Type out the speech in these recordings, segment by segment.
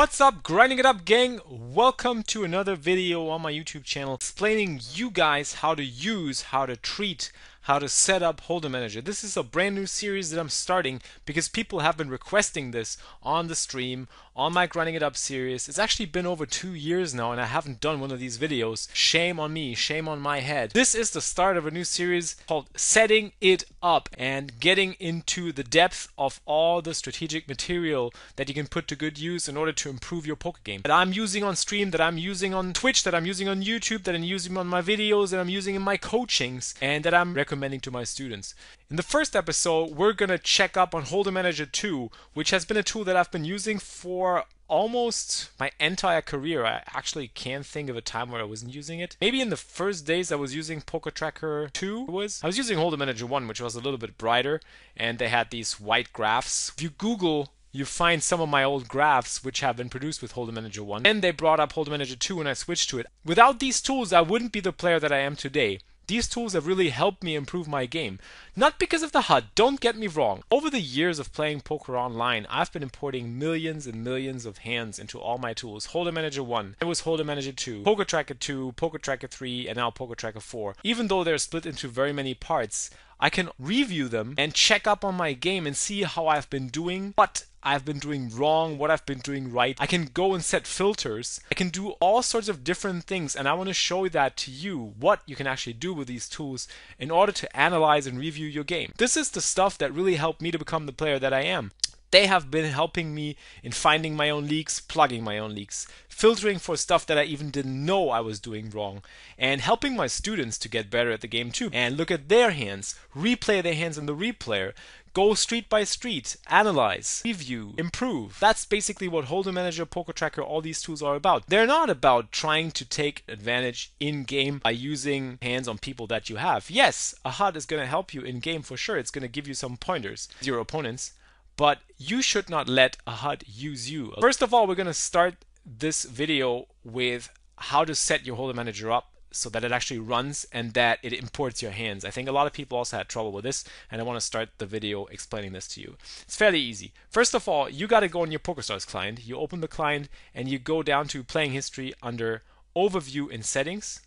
What's up, grinding it up gang? Welcome to another video on my YouTube channel explaining you guys how to use, how to treat, how to set up Hold'em Manager. This is a brand new series that I'm starting because people have been requesting this on the stream, on my Grinding It Up series. It's actually been over two years now and I haven't done one of these videos. Shame on me, shame on my head. This is the start of a new series called Setting It Up and getting into the depth of all the strategic material that you can put to good use in order to improve your poker game. That I'm using on stream, that I'm using on Twitch, that I'm using on YouTube, that I'm using on my videos, that I'm using in my coachings, and that I'm recommending to my students. In the first episode, we're going to check up on Hold'em Manager 2, which has been a tool that I've been using for almost my entire career. I actually can't think of a time where I wasn't using it. Maybe in the first days I was using Poker Tracker 2 was. I was using Hold'em Manager 1, which was a little bit brighter, and they had these white graphs. If you Google you find some of my old graphs which have been produced with Hold'em Manager 1. Then they brought up Hold'em Manager 2 and I switched to it. Without these tools, I wouldn't be the player that I am today. These tools have really helped me improve my game. Not because of the HUD, don't get me wrong. Over the years of playing poker online, I've been importing millions and millions of hands into all my tools. Hold'em Manager 1, it was Hold'em Manager 2, Poker Tracker 2, Poker Tracker 3, and now Poker Tracker 4. Even though they're split into very many parts, I can review them and check up on my game and see how I've been doing, what I've been doing wrong, what I've been doing right. I can go and set filters. I can do all sorts of different things, and I want to show that to you what you can actually do with these tools in order to analyze and review your game. This is the stuff that really helped me to become the player that I am. They have been helping me in finding my own leaks, plugging my own leaks, filtering for stuff that I even didn't know I was doing wrong, and helping my students to get better at the game too. And look at their hands, replay their hands in the replayer, go street by street, analyze, review, improve. That's basically what Hold'em Manager, Poker Tracker, all these tools are about. They're not about trying to take advantage in game by using hands on people that you have. Yes, a HUD is going to help you in game for sure. It's going to give you some pointers, your opponents but you should not let a HUD use you. First of all, we're going to start this video with how to set your Hold'em Manager up so that it actually runs and that it imports your hands. I think a lot of people also had trouble with this and I want to start the video explaining this to you. It's fairly easy. First of all, you got to go on your PokerStars client. You open the client and you go down to playing history under overview in settings.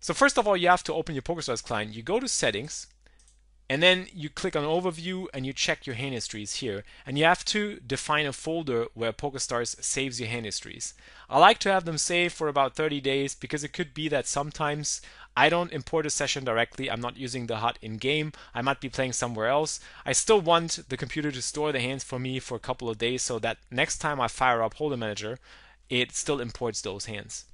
So first of all, you have to open your PokerStars client. You go to settings and then you click on overview and you check your hand histories here. And you have to define a folder where PokerStars saves your hand histories. I like to have them saved for about 30 days because it could be that sometimes I don't import a session directly. I'm not using the HUD in game. I might be playing somewhere else. I still want the computer to store the hands for me for a couple of days so that next time I fire up Hold'em Manager, it still imports those hands.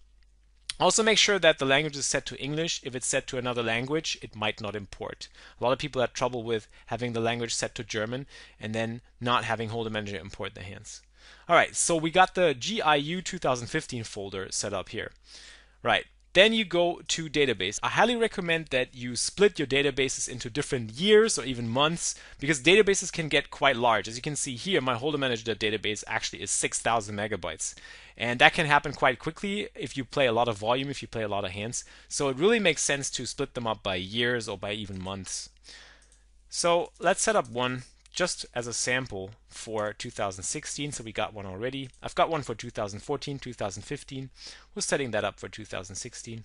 Also make sure that the language is set to English. If it's set to another language, it might not import. A lot of people have trouble with having the language set to German and then not having Hold'em Manager import the hands. All right, so we got the GIU 2015 folder set up here. Right, then you go to database. I highly recommend that you split your databases into different years or even months because databases can get quite large. As you can see here, my Hold'em Manager database actually is 6,000 megabytes. And that can happen quite quickly if you play a lot of volume, if you play a lot of hands. So it really makes sense to split them up by years or by even months. So let's set up one just as a sample for 2016. So we got one already. I've got one for 2014, 2015. We're setting that up for 2016.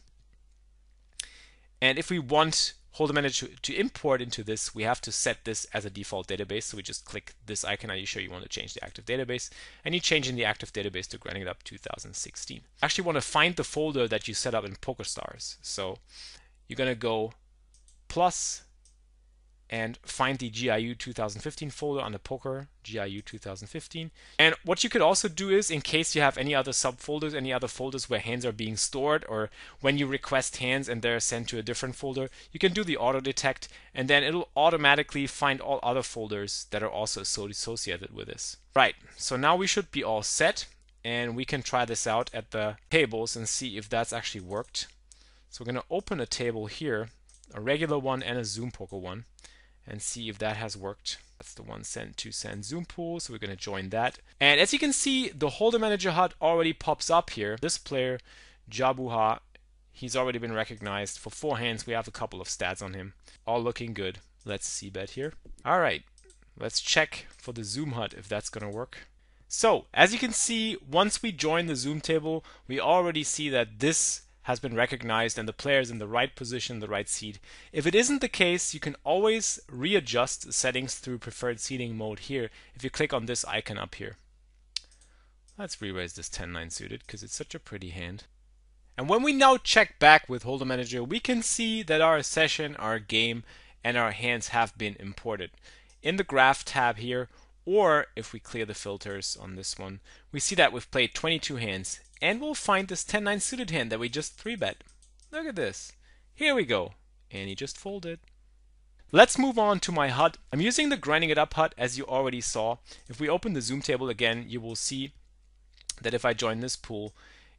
And if we want Hold'em Manager to, to import into this, we have to set this as a default database. So we just click this icon. Are you sure you want to change the active database? And you change in the active database to Grinding Up 2016. Actually want to find the folder that you set up in PokerStars. So you're going to go plus and find the GIU 2015 folder on the poker GIU 2015. And what you could also do is, in case you have any other subfolders, any other folders where hands are being stored, or when you request hands and they're sent to a different folder, you can do the auto detect, and then it'll automatically find all other folders that are also associated with this. Right, so now we should be all set, and we can try this out at the tables and see if that's actually worked. So we're going to open a table here, a regular one and a Zoom Poker one and see if that has worked. That's the one sent to send Zoom pool, so we're going to join that. And as you can see, the Hold'em Manager HUD already pops up here. This player, Jabuha, he's already been recognized. For four hands, we have a couple of stats on him. All looking good. Let's see bet here. All right, let's check for the Zoom HUD if that's going to work. So as you can see, once we join the zoom table, we already see that this has been recognized and the player is in the right position, the right seat. If it isn't the case, you can always readjust the settings through preferred seating mode here if you click on this icon up here. Let's re-raise this 10-9 suited because it's such a pretty hand. And when we now check back with Hold'em Manager, we can see that our session, our game, and our hands have been imported. In the graph tab here, or if we clear the filters on this one, we see that we've played 22 hands and we'll find this 10-9 suited hand that we just 3-bet. Look at this. Here we go. And he just folded. Let's move on to my HUD. I'm using the grinding it up HUD as you already saw. If we open the zoom table again, you will see that if I join this pool,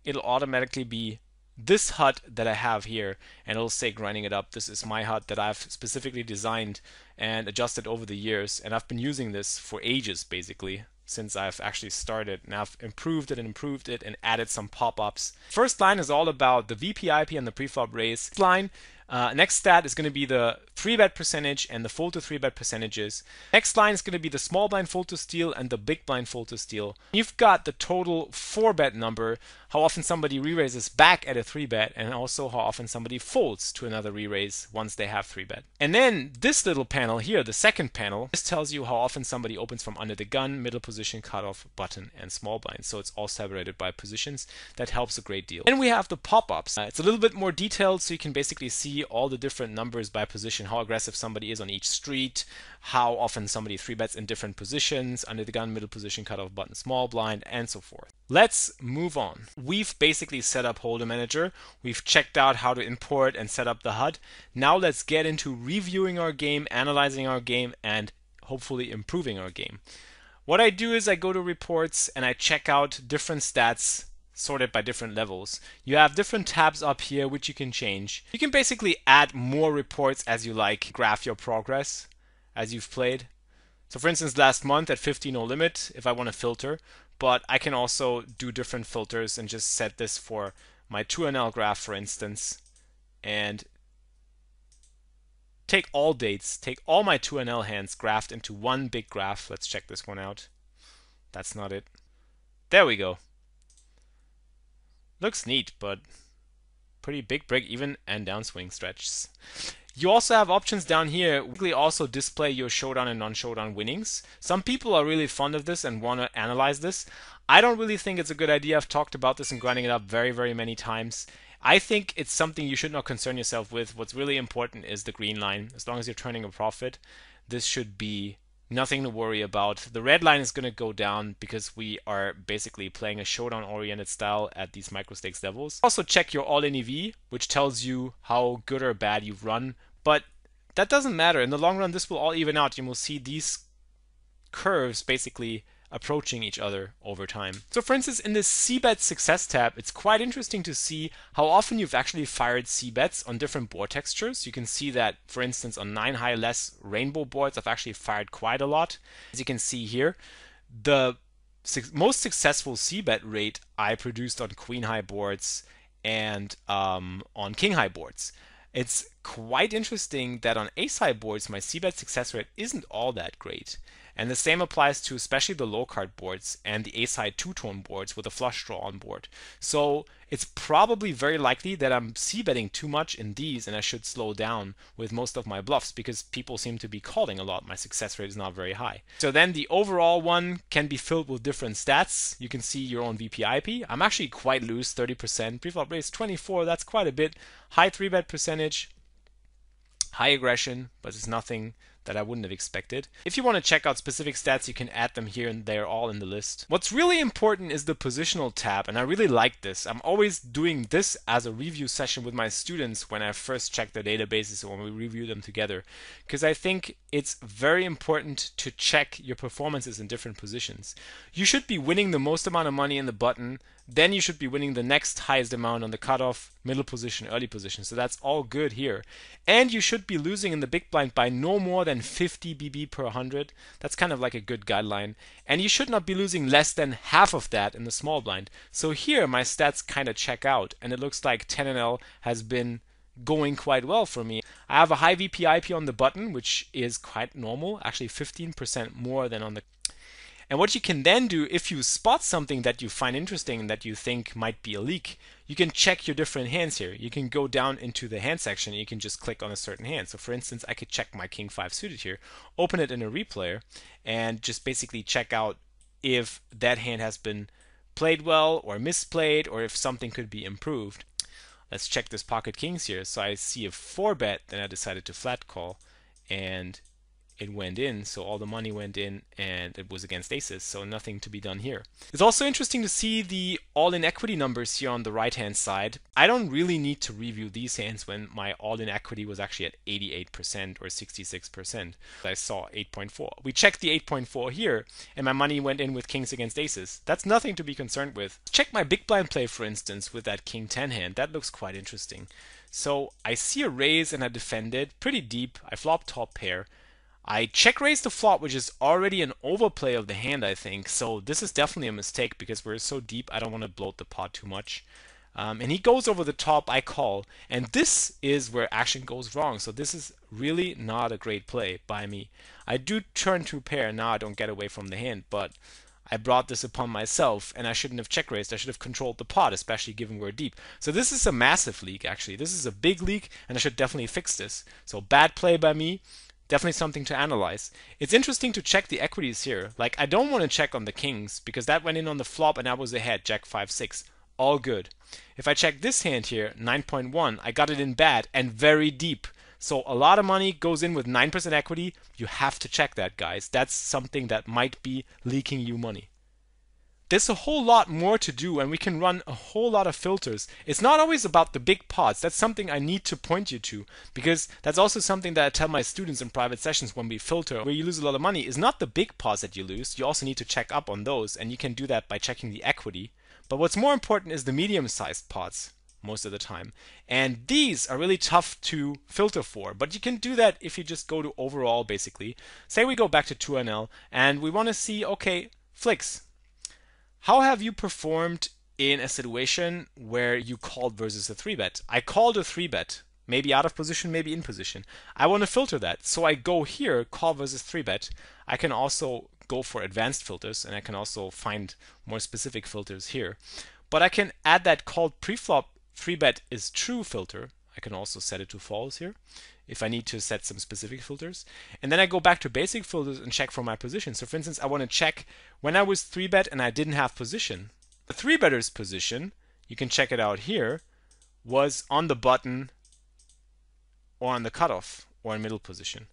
it'll automatically be this HUD that I have here and it'll say grinding it up. This is my HUD that I've specifically designed and adjusted over the years and I've been using this for ages basically since I've actually started and I've improved it and improved it and added some pop-ups. First line is all about the VPIP and the preflop raise. line uh, next stat is going to be the 3-bet percentage and the fold to 3-bet percentages. Next line is going to be the small blind fold to steal and the big blind fold to steal. You've got the total 4-bet number, how often somebody re-raises back at a 3-bet, and also how often somebody folds to another re-raise once they have 3-bet. And then this little panel here, the second panel, this tells you how often somebody opens from under the gun, middle position, cutoff, button, and small blind. So it's all separated by positions. That helps a great deal. Then we have the pop-ups. Uh, it's a little bit more detailed, so you can basically see all the different numbers by position, how aggressive somebody is on each street, how often somebody three bets in different positions, under the gun, middle position, cutoff button, small blind, and so forth. Let's move on. We've basically set up Hold'em Manager. We've checked out how to import and set up the HUD. Now let's get into reviewing our game, analyzing our game, and hopefully improving our game. What I do is I go to reports and I check out different stats sorted by different levels. You have different tabs up here which you can change. You can basically add more reports as you like, graph your progress as you've played. So for instance, last month at 50 no limit, if I want to filter, but I can also do different filters and just set this for my 2NL graph, for instance, and take all dates, take all my 2NL hands graphed into one big graph. Let's check this one out. That's not it. There we go. Looks neat, but pretty big break even and downswing stretches. You also have options down here Weekly also display your showdown and non-showdown winnings. Some people are really fond of this and want to analyze this. I don't really think it's a good idea. I've talked about this and grinding it up very, very many times. I think it's something you should not concern yourself with. What's really important is the green line. As long as you're turning a profit, this should be nothing to worry about. The red line is going to go down because we are basically playing a showdown oriented style at these micro stakes levels. Also check your all in EV, which tells you how good or bad you've run, but that doesn't matter. In the long run, this will all even out. You will see these curves basically approaching each other over time. So for instance, in this c-bet success tab, it's quite interesting to see how often you've actually fired c-bets on different board textures. You can see that, for instance, on 9 high less rainbow boards, I've actually fired quite a lot. As you can see here, the most successful c-bet rate I produced on queen high boards and um, on king high boards. It's quite interesting that on ace high boards, my c-bet success rate isn't all that great. And the same applies to especially the low card boards and the A-side two-tone boards with a flush draw on board. So it's probably very likely that I'm c-betting too much in these and I should slow down with most of my bluffs because people seem to be calling a lot. My success rate is not very high. So then the overall one can be filled with different stats. You can see your own VPIP. I'm actually quite loose, 30%. Preflop raise 24, that's quite a bit. High 3-bet percentage, high aggression, but it's nothing that I wouldn't have expected. If you want to check out specific stats, you can add them here and they're all in the list. What's really important is the positional tab, and I really like this. I'm always doing this as a review session with my students when I first check their databases or when we review them together, because I think it's very important to check your performances in different positions. You should be winning the most amount of money in the button then you should be winning the next highest amount on the cutoff, middle position, early position. So that's all good here. And you should be losing in the big blind by no more than 50 BB per 100. That's kind of like a good guideline. And you should not be losing less than half of that in the small blind. So here my stats kind of check out. And it looks like 10NL has been going quite well for me. I have a high VPIP on the button, which is quite normal, actually 15% more than on the And what you can then do, if you spot something that you find interesting and that you think might be a leak, you can check your different hands here. You can go down into the hand section and you can just click on a certain hand. So for instance, I could check my king 5 suited here, open it in a replayer, and just basically check out if that hand has been played well or misplayed or if something could be improved. Let's check this pocket kings here. So I see a 4 bet, then I decided to flat call and it went in, so all the money went in and it was against aces, so nothing to be done here. It's also interesting to see the all-in equity numbers here on the right-hand side. I don't really need to review these hands when my all-in equity was actually at 88% or 66%. I saw 8.4. We checked the 8.4 here, and my money went in with kings against aces. That's nothing to be concerned with. Check my big blind play, for instance, with that king 10 hand. That looks quite interesting. So I see a raise and I defend it pretty deep. I flop top pair. I check raise the flop, which is already an overplay of the hand, I think. So this is definitely a mistake because we're so deep. I don't want to bloat the pot too much. Um, and he goes over the top, I call. And this is where action goes wrong. So this is really not a great play by me. I do turn to pair. Now I don't get away from the hand, but I brought this upon myself and I shouldn't have check raised. I should have controlled the pot, especially given we're deep. So this is a massive leak, actually. This is a big leak and I should definitely fix this. So bad play by me definitely something to analyze. It's interesting to check the equities here. Like I don't want to check on the kings because that went in on the flop and I was ahead, jack 5 6. All good. If I check this hand here, 9.1, I got it in bad and very deep. So a lot of money goes in with 9% equity. You have to check that, guys. That's something that might be leaking you money there's a whole lot more to do and we can run a whole lot of filters. It's not always about the big pots. That's something I need to point you to because that's also something that I tell my students in private sessions when we filter where you lose a lot of money is not the big pots that you lose. You also need to check up on those and you can do that by checking the equity. But what's more important is the medium sized pots most of the time. And these are really tough to filter for, but you can do that if you just go to overall basically. Say we go back to 2NL and we want to see, okay, Flix. How have you performed in a situation where you called versus a 3-bet? I called a 3-bet, maybe out of position, maybe in position. I want to filter that. So I go here, call versus 3-bet. I can also go for advanced filters and I can also find more specific filters here. But I can add that called preflop 3-bet is true filter. I can also set it to false here if I need to set some specific filters. And then I go back to basic filters and check for my position. So for instance, I want to check when I was 3-bet and I didn't have position. The 3-better's position, you can check it out here, was on the button or on the cutoff or in middle position.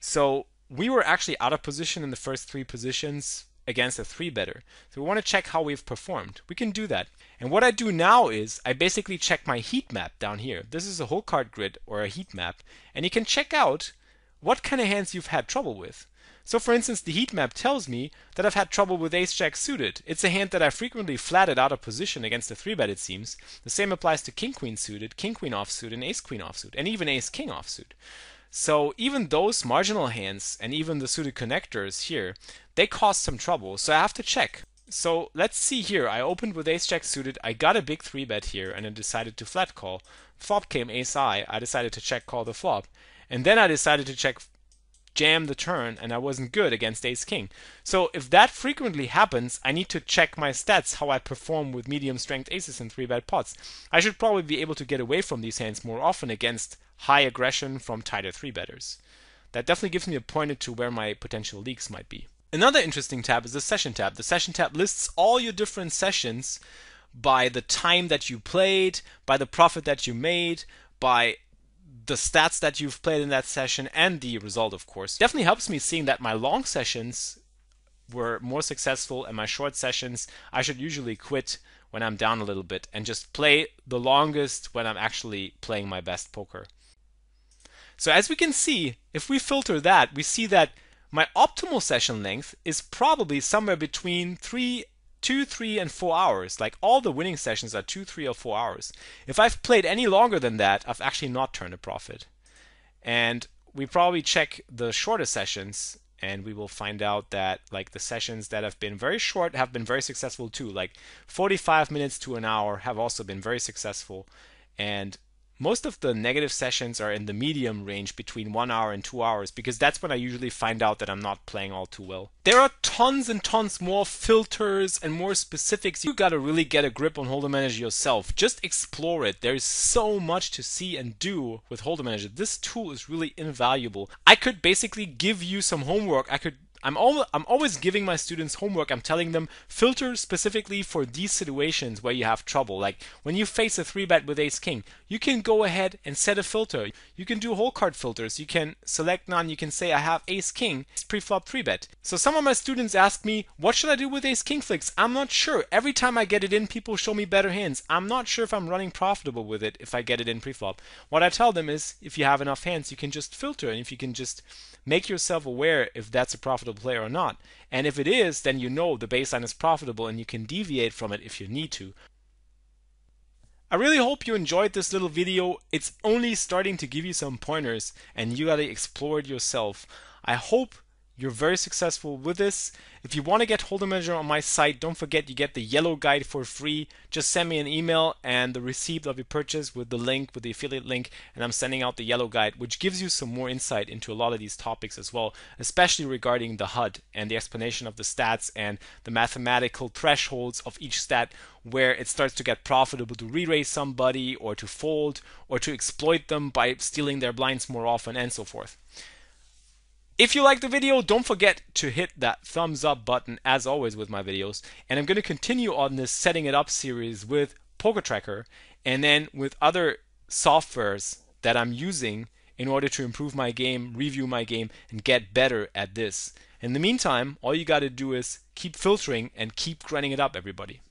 So we were actually out of position in the first three positions against a 3-better. So we want to check how we've performed. We can do that. And what I do now is I basically check my heat map down here. This is a whole card grid or a heat map. And you can check out what kind of hands you've had trouble with. So for instance, the heat map tells me that I've had trouble with ace jack suited. It's a hand that I frequently flatted out of position against a 3-bet it seems. The same applies to king queen suited, king queen offsuit, and ace queen offsuit, and even ace king offsuit. So even those marginal hands and even the suited connectors here, they cause some trouble. So I have to check. So let's see here. I opened with ace jack suited. I got a big three bet here and I decided to flat call. Flop came ace I. I decided to check call the flop. And then I decided to check jam the turn and I wasn't good against ace king. So if that frequently happens, I need to check my stats, how I perform with medium strength aces in three bet pots. I should probably be able to get away from these hands more often against high aggression from tighter three betters. That definitely gives me a pointer to where my potential leaks might be. Another interesting tab is the session tab. The session tab lists all your different sessions by the time that you played, by the profit that you made, by the stats that you've played in that session, and the result, of course. Definitely helps me seeing that my long sessions were more successful and my short sessions I should usually quit when I'm down a little bit and just play the longest when I'm actually playing my best poker. So as we can see, if we filter that, we see that my optimal session length is probably somewhere between three, two, three, and four hours. Like all the winning sessions are two, three, or four hours. If I've played any longer than that, I've actually not turned a profit. And we probably check the shorter sessions and we will find out that like the sessions that have been very short have been very successful too like 45 minutes to an hour have also been very successful and most of the negative sessions are in the medium range between one hour and two hours because that's when I usually find out that I'm not playing all too well. There are tons and tons more filters and more specifics. You gotta really get a grip on Hold'em Manager yourself. Just explore it. There's so much to see and do with Hold'em Manager. This tool is really invaluable. I could basically give you some homework. I could I'm, al- I'm always giving my students homework. I'm telling them filter specifically for these situations where you have trouble. Like when you face a three bet with ace king, you can go ahead and set a filter. You can do whole card filters. You can select none. You can say I have ace king pre-flop three bet. So some of my students ask me, what should I do with ace king Flix? I'm not sure. Every time I get it in, people show me better hands. I'm not sure if I'm running profitable with it if I get it in pre-flop. What I tell them is if you have enough hands, you can just filter and if you can just make yourself aware if that's a profitable player or not. And if it is, then you know the baseline is profitable and you can deviate from it if you need to. I really hope you enjoyed this little video. It's only starting to give you some pointers and you gotta explore it yourself. I hope you're very successful with this. If you want to get Hold'em Manager on my site, don't forget you get the yellow guide for free. Just send me an email and the receipt of your purchase with the link, with the affiliate link, and I'm sending out the yellow guide, which gives you some more insight into a lot of these topics as well, especially regarding the HUD and the explanation of the stats and the mathematical thresholds of each stat where it starts to get profitable to re-raise somebody or to fold or to exploit them by stealing their blinds more often and so forth. If you liked the video, don't forget to hit that thumbs up button as always with my videos. And I'm going to continue on this setting it up series with Poker Tracker and then with other softwares that I'm using in order to improve my game, review my game, and get better at this. In the meantime, all you got to do is keep filtering and keep grinding it up, everybody.